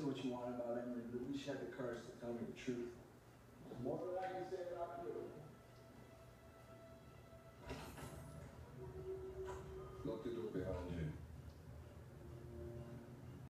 say what you want about him, But at least you had the courage to tell me the truth.